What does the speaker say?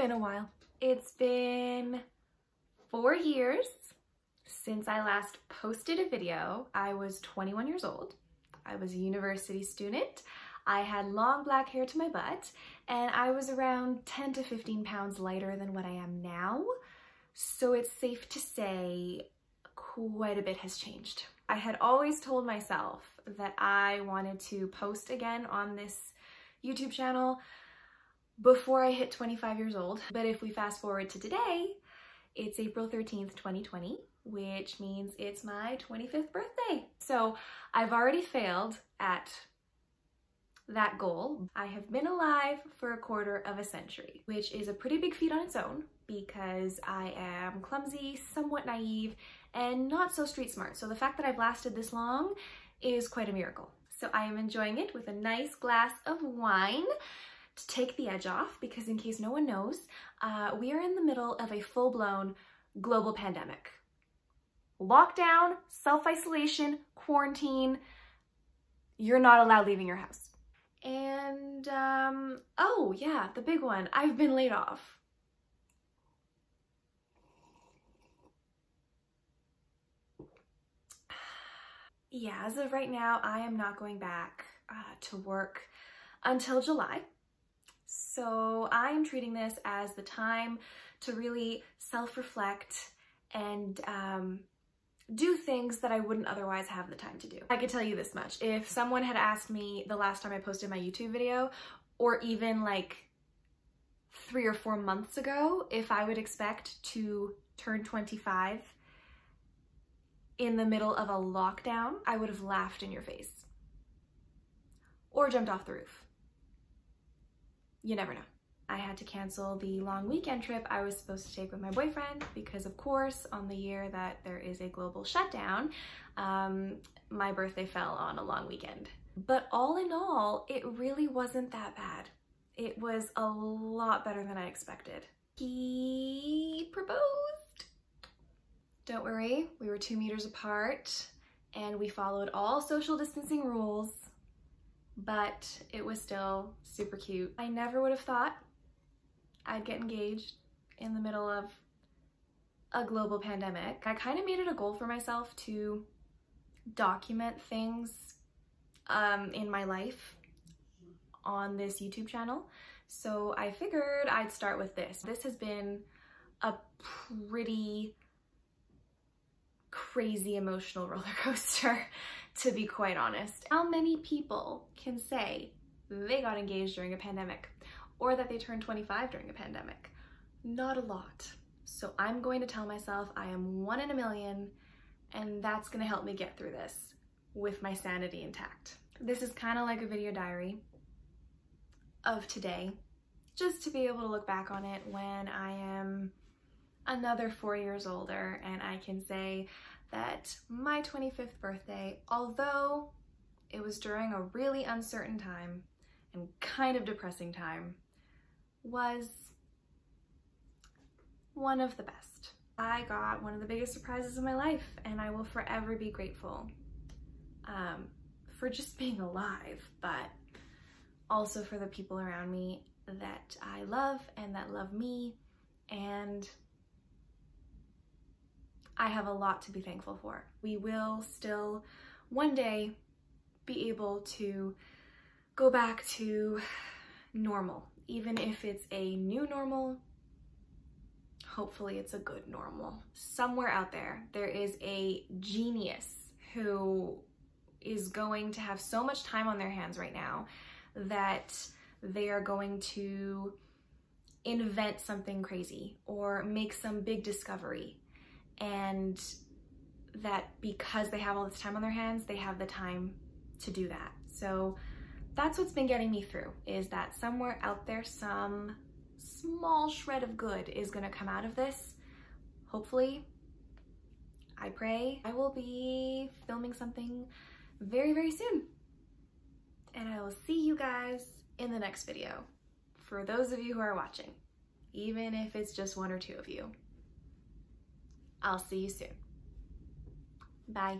been a while. It's been four years since I last posted a video. I was 21 years old. I was a university student. I had long black hair to my butt and I was around 10 to 15 pounds lighter than what I am now. So it's safe to say quite a bit has changed. I had always told myself that I wanted to post again on this YouTube channel before I hit 25 years old. But if we fast forward to today, it's April 13th, 2020, which means it's my 25th birthday. So I've already failed at that goal. I have been alive for a quarter of a century, which is a pretty big feat on its own because I am clumsy, somewhat naive, and not so street smart. So the fact that I've lasted this long is quite a miracle. So I am enjoying it with a nice glass of wine take the edge off because in case no one knows, uh, we are in the middle of a full-blown global pandemic. Lockdown, self-isolation, quarantine, you're not allowed leaving your house. And, um, oh yeah, the big one, I've been laid off. yeah, as of right now, I am not going back uh, to work until July. So I am treating this as the time to really self-reflect and um, do things that I wouldn't otherwise have the time to do. I could tell you this much. If someone had asked me the last time I posted my YouTube video, or even like three or four months ago, if I would expect to turn 25 in the middle of a lockdown, I would have laughed in your face or jumped off the roof. You never know. I had to cancel the long weekend trip I was supposed to take with my boyfriend because of course on the year that there is a global shutdown, um, my birthday fell on a long weekend. But all in all, it really wasn't that bad. It was a lot better than I expected. He proposed don't worry, we were two meters apart and we followed all social distancing rules, but it was still super cute. I never would have thought I'd get engaged in the middle of a global pandemic. I kind of made it a goal for myself to document things um, in my life on this YouTube channel. So I figured I'd start with this. This has been a pretty crazy emotional roller coaster, to be quite honest. How many people can say they got engaged during a pandemic or that they turned 25 during a pandemic? Not a lot. So I'm going to tell myself I am one in a million and that's gonna help me get through this with my sanity intact. This is kind of like a video diary of today, just to be able to look back on it when I am another four years older and I can say that my 25th birthday, although it was during a really uncertain time and kind of depressing time, was one of the best. I got one of the biggest surprises of my life and I will forever be grateful um, for just being alive, but also for the people around me that I love and that love me and I have a lot to be thankful for. We will still one day be able to go back to normal, even if it's a new normal, hopefully it's a good normal. Somewhere out there, there is a genius who is going to have so much time on their hands right now that they are going to invent something crazy or make some big discovery and that because they have all this time on their hands, they have the time to do that. So that's what's been getting me through is that somewhere out there, some small shred of good is gonna come out of this. Hopefully, I pray I will be filming something very, very soon. And I will see you guys in the next video. For those of you who are watching, even if it's just one or two of you. I'll see you soon. Bye.